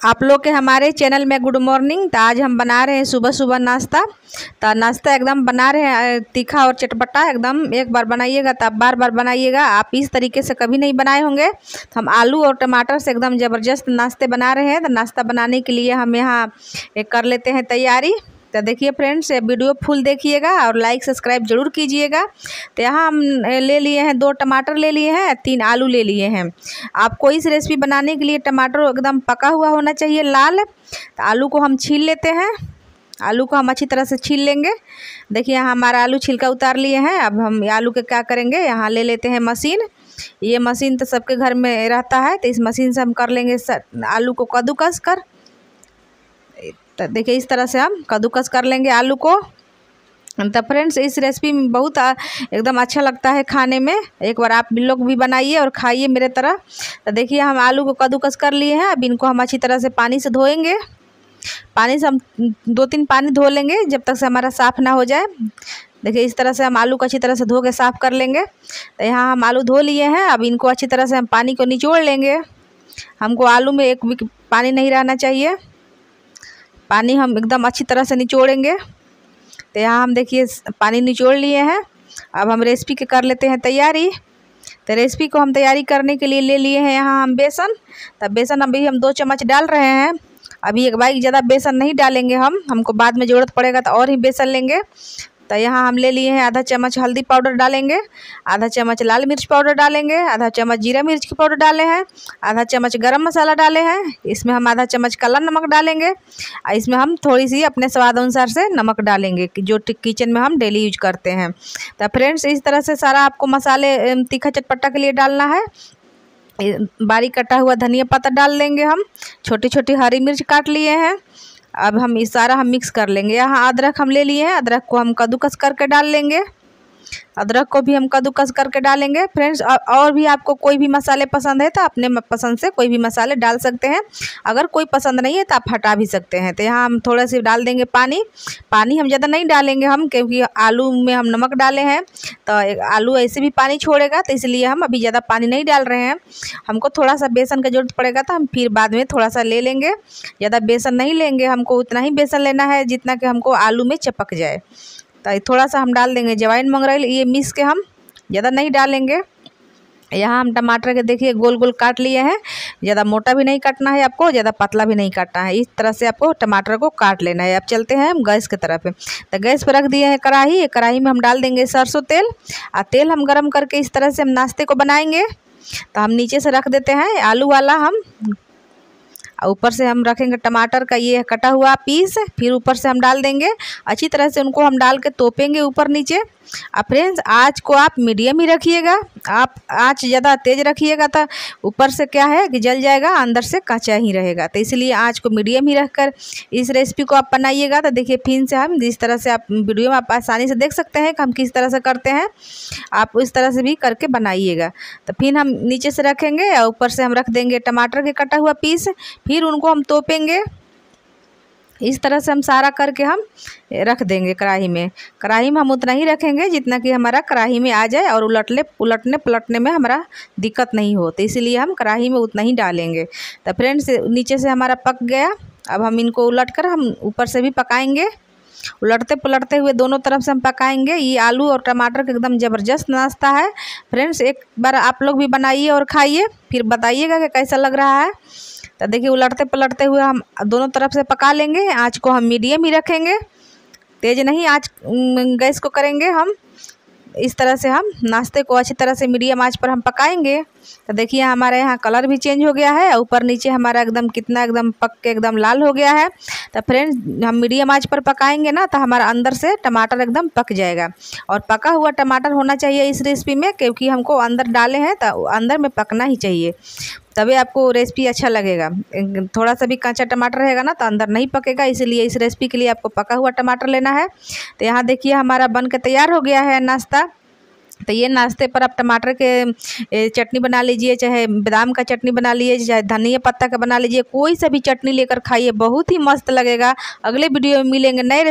आप लोग के हमारे चैनल में गुड मॉर्निंग। तो आज हम बना रहे हैं सुबह सुबह नाश्ता। तो नाश्ता एकदम बना रहे हैं तीखा और चटपटा एकदम। एक बार बनाइएगा तो आप बार बार बनाइएगा। आप इस तरीके से कभी नहीं बनाए होंगे। तो हम आलू और टमाटर से एकदम ज़बरदस्त नाश्ते बना रहे हैं। तो नाश्ता बनाने के लिए हम यहाँ कर लेते हैं तैयारी। तो देखिए फ्रेंड्स वीडियो फुल देखिएगा और लाइक सब्सक्राइब ज़रूर कीजिएगा। तो यहाँ हम ले लिए हैं, दो टमाटर ले लिए हैं, तीन आलू ले लिए हैं। आपको इस रेसिपी बनाने के लिए टमाटर एकदम पका हुआ होना चाहिए लाल। तो आलू को हम छील लेते हैं। आलू को हम अच्छी तरह से छील लेंगे। देखिए हमारा आलू छिलका उतार लिए हैं। अब हम आलू के क्या करेंगे? यहाँ ले लेते हैं मशीन। ये मशीन तो सबके घर में रहता है तो इस मशीन से हम कर लेंगे आलू को कद्दूकस कर। तो देखिए, इस तरह से हम कद्दूकस कर लेंगे आलू को। तो फ्रेंड्स, इस रेसिपी में बहुत एकदम अच्छा लगता है खाने में। एक बार आप लोग भी बनाइए और खाइए मेरे तरह। तो देखिए, हम आलू को कद्दूकस कर लिए हैं। अब इनको हम अच्छी तरह से पानी से धोएँगे। पानी से हम दो तीन पानी धो लेंगे जब तक से हमारा साफ़ ना हो जाए। देखिए, इस तरह से हम आलू को अच्छी तरह से धो के साफ़ कर लेंगे। तो यहाँ हम आलू धो लिए हैं। अब इनको अच्छी तरह से हम पानी को निचोड़ लेंगे। हमको आलू में एक पानी नहीं रहना चाहिए। पानी हम एकदम अच्छी तरह से निचोड़ेंगे। तो यहाँ हम देखिए, पानी निचोड़ लिए हैं। अब हम रेसिपी के कर लेते हैं तैयारी। तो रेसिपी को हम तैयारी करने के लिए ले लिए हैं यहाँ हम बेसन। तब बेसन अभी हम दो चम्मच डाल रहे हैं। अभी एक बाइक ज़्यादा बेसन नहीं डालेंगे हम, हमको बाद में ज़रूरत पड़ेगा तो और ही बेसन लेंगे। तो यहाँ हम ले लिए हैं आधा चम्मच हल्दी पाउडर डालेंगे, आधा चम्मच लाल मिर्च पाउडर डालेंगे, आधा चम्मच जीरा मिर्च की पाउडर डाले हैं, आधा चम्मच गरम मसाला डाले हैं, इसमें हम आधा चम्मच काला नमक डालेंगे और इसमें हम थोड़ी सी अपने स्वाद अनुसार से नमक डालेंगे जो किचन में हम डेली यूज़ करते हैं। तो फ्रेंड्स, इस तरह से सारा आपको मसाले तीखा चटपटा के लिए डालना है। बारीक कटा हुआ धनिया पत्ता डाल देंगे हम छोटी छोटी हरी मिर्च काट लिए हैं अब हम इस सारा हम मिक्स कर लेंगे। यहाँ अदरक हम ले लिए हैं। अदरक को हम कद्दूकस करके डाल लेंगे। अदरक को भी हम कद्दूकस करके डालेंगे। फ्रेंड्स और भी आपको कोई भी मसाले पसंद है तो अपने पसंद से कोई भी मसाले डाल सकते हैं। अगर कोई पसंद नहीं है तो आप हटा भी सकते हैं। तो यहाँ हम थोड़े से डाल देंगे पानी। पानी हम ज़्यादा नहीं डालेंगे हम, क्योंकि आलू में हम नमक डाले हैं। तो आलू ऐसे भी पानी छोड़ेगा तो इसलिए हम अभी ज़्यादा पानी नहीं डाल रहे हैं। हमको थोड़ा सा बेसन का ज़रूरत पड़ेगा तो हम फिर बाद में थोड़ा सा ले लेंगे। ज़्यादा बेसन नहीं लेंगे, हमको उतना ही बेसन लेना है जितना कि हमको आलू में चपक जाए। तो थोड़ा सा हम डाल देंगे जवाइन मंगरेल ये मिस के हम ज़्यादा नहीं डालेंगे। यहाँ हम टमाटर के देखिए गोल गोल काट लिए हैं, ज़्यादा मोटा भी नहीं काटना है आपको, ज़्यादा पतला भी नहीं काटना है। इस तरह से आपको टमाटर को काट लेना है। अब चलते हैं हम गैस की तरफ़। तो गैस पर रख दिए हैं कढ़ाई कढ़ाई में हम डाल देंगे सरसों तेल। और तेल हम गर्म करके इस तरह से हम नाश्ते को बनाएँगे। तो हम नीचे से रख देते हैं आलू वाला हम और ऊपर से हम रखेंगे टमाटर का ये कटा हुआ पीस, फिर ऊपर से हम डाल देंगे। अच्छी तरह से उनको हम डाल के तोपेंगे ऊपर नीचे। अब फ्रेंड्स आँच को आप मीडियम ही रखिएगा। आप आँच ज़्यादा तेज़ रखिएगा तो ऊपर से क्या है कि जल जाएगा, अंदर से कच्चा ही रहेगा। तो इसलिए आँच को मीडियम ही रखकर इस रेसिपी को आप बनाइएगा। तो देखिए, फिर से हम जिस तरह से आप वीडियो में आप आसानी से देख सकते हैं कि हम किस तरह से करते हैं, आप इस तरह से भी करके बनाइएगा। तो फिर हम नीचे से रखेंगे और ऊपर से हम रख देंगे टमाटर के कटा हुआ पीस। फिर उनको हम तोपेंगे। इस तरह से हम सारा करके हम रख देंगे कढ़ाई में। कढ़ाई में हम उतना ही रखेंगे जितना कि हमारा कढ़ाई में आ जाए और उलटने उलटने, पलटने में हमारा दिक्कत नहीं हो। तो इसीलिए हम कढ़ाई में उतना ही डालेंगे। तो फ्रेंड्स, नीचे से हमारा पक गया। अब हम इनको उलट कर हम ऊपर से भी पकाएँगे। उलटते पलटते हुए दोनों तरफ़ से हम पकाएँगे। ये आलू और टमाटर का एकदम ज़बरदस्त नाश्ता है। फ्रेंड्स, एक बार आप लोग भी बनाइए और खाइए। फिर बताइएगा कि कैसा लग रहा है। तो देखिए उलटते पलटते हुए हम दोनों तरफ़ से पका लेंगे। आँच को हम मीडियम ही रखेंगे। तेज़ नहीं, आँच गैस को करेंगे हम। इस तरह से हम नाश्ते को अच्छी तरह से मीडियम आँच पर हम पकाएँगे। तो देखिए, हमारे यहाँ कलर भी चेंज हो गया है। ऊपर नीचे हमारा एकदम कितना एकदम पक के एकदम लाल हो गया है। तो फ्रेंड हम मीडियम आँच पर पकाएँगे ना तो हमारा अंदर से टमाटर एकदम पक जाएगा। और पका हुआ टमाटर होना चाहिए इस रेसिपी में, क्योंकि हमको अंदर डाले हैं तो अंदर में पकना ही चाहिए। तभी आपको रेसिपी अच्छा लगेगा। थोड़ा सा भी कच्चा टमाटर रहेगा ना तो अंदर नहीं पकेगा, इसीलिए इस रेसिपी के लिए आपको पका हुआ टमाटर लेना है। तो यहाँ देखिए, हमारा बन के तैयार हो गया है नाश्ता। तो ये नाश्ते पर आप टमाटर के चटनी बना लीजिए, चाहे बादाम का चटनी बना लीजिए, चाहे धनिया पत्ता का बना लीजिए, कोई सा भी चटनी लेकर खाइए, बहुत ही मस्त लगेगा। अगले वीडियो में मिलेंगे नए